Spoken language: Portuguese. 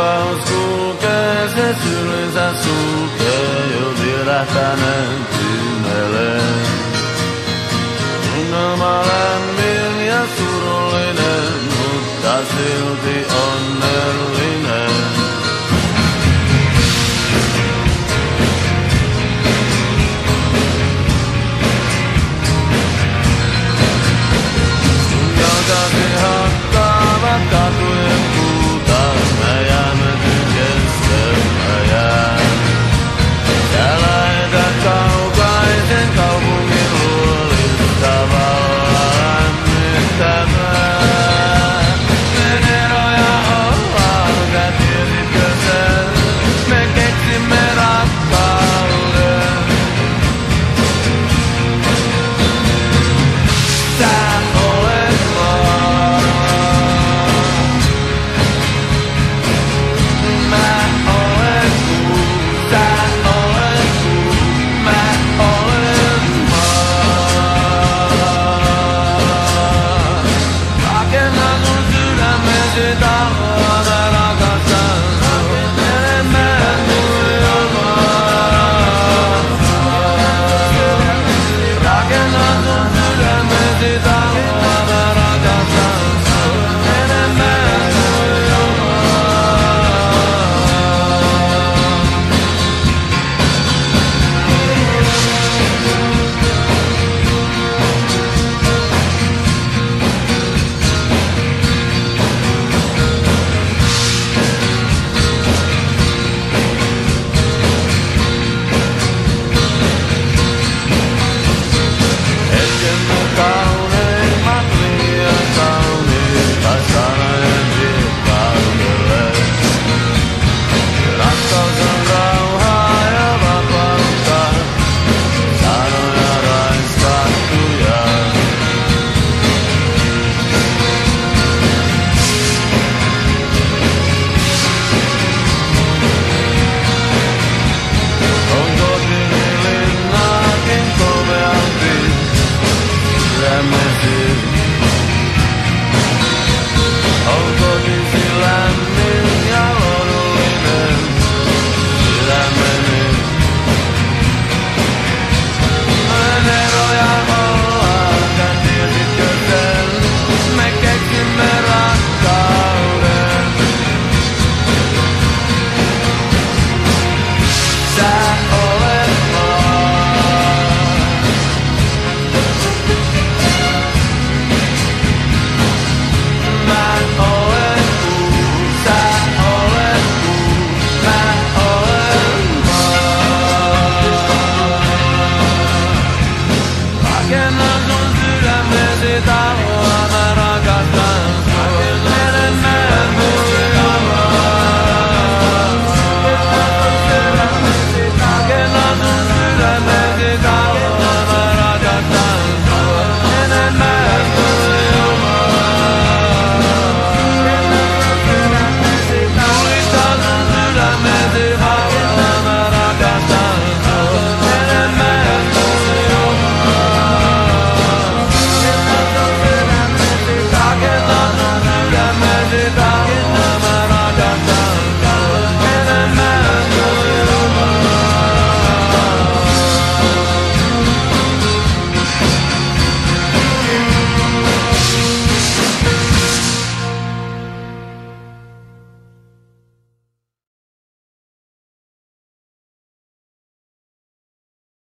Kauskuke sessiz azuke Yıldır ahtanın tümelen her.